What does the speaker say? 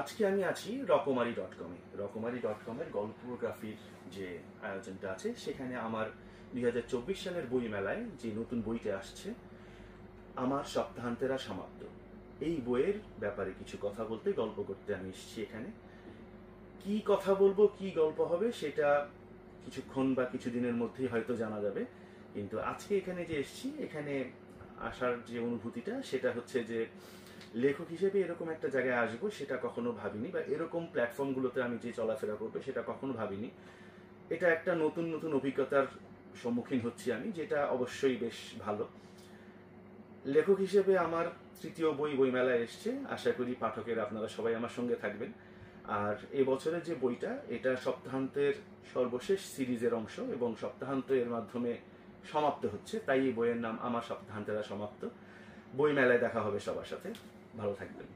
আজকে আমি আছি রকমারি ডট কমে রকমারি ডট কমের গল্পগ্রাফির যে আয়োজনটা আছে, সেখানে আমার দুই সালের বই মেলায় যে নতুন বইটা আসছে, আমার সপ্তাহান্তেরা সমাপ্ত। এই বইয়ের ব্যাপারে কিছু কথা বলতে গল্প করতে আমি এসেছি এখানে। কি কথা বলব, কি গল্প হবে, সেটা কিছুক্ষণ বা কিছুদিনের মধ্যেই হয়তো জানা যাবে। কিন্তু আজকে এখানে যে এসেছি, এখানে আসার যে অনুভূতিটা, সেটা হচ্ছে যে লেখক হিসেবে এরকম একটা জায়গায় আসব, সেটা কখনো ভাবিনি, বা এরকম প্ল্যাটফর্মগুলোতে আমি যে চলাফেরা করব, সেটা কখনো ভাবিনি। এটা একটা নতুন নতুন অভিজ্ঞতার সম্মুখীন হচ্ছি আমি, যেটা অবশ্যই বেশ ভালো। লেখক হিসেবে আমার তৃতীয় বই বইমেলায় এসছে, আশা করি পাঠকের আপনারা সবাই আমার সঙ্গে থাকবেন। আর এই বছরের যে বইটা, এটা সপ্তাহান্তের সর্বশেষ সিরিজের অংশ এবং সপ্তাহান্ত এর মাধ্যমে সমাপ্ত হচ্ছে, তাই এই বইয়ের নাম আমার সপ্তাহান্তেরা সমাপ্ত। বই মেলায় দেখা হবে সবার সাথে। ভালো থাকবেন।